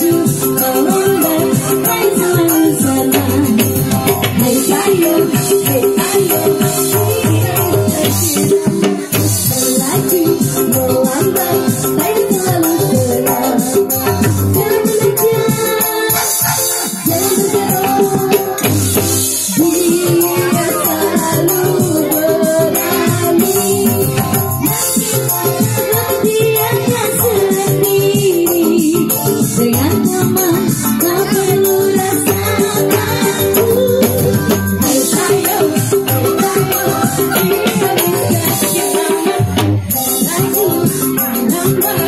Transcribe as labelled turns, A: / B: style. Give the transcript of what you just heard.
A: to Bye.